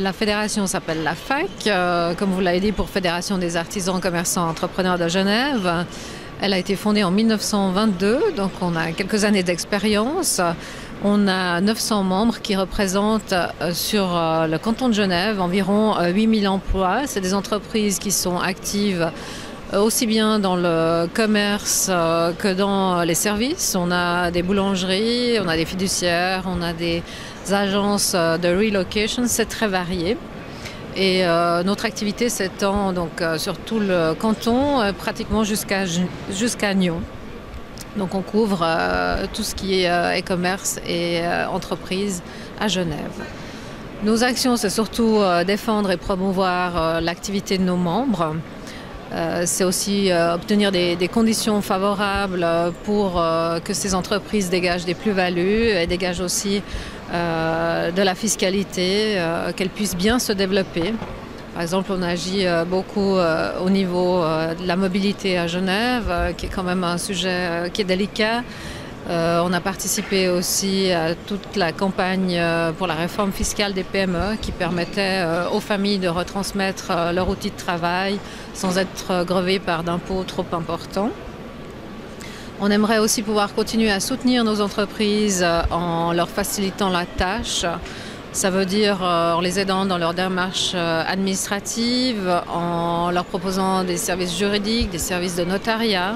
La fédération s'appelle la FAC, euh, comme vous l'avez dit, pour Fédération des artisans, commerçants, entrepreneurs de Genève. Elle a été fondée en 1922, donc on a quelques années d'expérience. On a 900 membres qui représentent euh, sur euh, le canton de Genève environ 8000 emplois. C'est des entreprises qui sont actives aussi bien dans le commerce que dans les services. On a des boulangeries, on a des fiduciaires, on a des agences de relocation, c'est très varié. Et euh, notre activité s'étend donc euh, sur tout le canton, euh, pratiquement jusqu'à jusqu'à Nyon. Donc on couvre tout ce qui est e-commerce et entreprise à Genève. Nos actions, c'est surtout défendre et promouvoir l'activité de nos membres. C'est aussi obtenir des, conditions favorables pour que ces entreprises dégagent des plus-values et dégagent aussi euh, de la fiscalité, euh, qu'elle puisse bien se développer. Par exemple, on agit euh, beaucoup au niveau de la mobilité à Genève, qui est quand même un sujet qui est délicat. On a participé aussi à toute la campagne pour la réforme fiscale des PME qui permettait aux familles de retransmettre leur outil de travail sans être grevées par d'impôts trop importants. On aimerait aussi pouvoir continuer à soutenir nos entreprises euh, en leur facilitant la tâche. Ça veut dire euh, en les aidant dans leurs démarches euh, administratives, en leur proposant des services juridiques, des services de notariat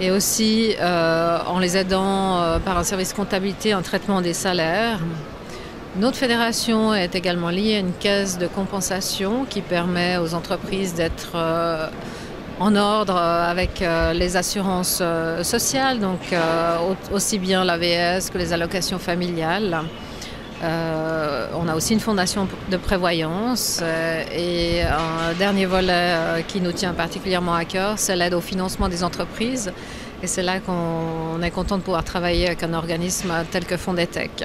et aussi en les aidant par un service comptabilité, un traitement des salaires. Notre fédération est également liée à une caisse de compensation qui permet aux entreprises d'être en ordre euh, avec euh, les assurances euh, sociales, donc aussi bien l'AVS que les allocations familiales. On a aussi une fondation de prévoyance et un dernier volet qui nous tient particulièrement à cœur, c'est l'aide au financement des entreprises. Et c'est là qu'on est content de pouvoir travailler avec un organisme tel que Fondetech.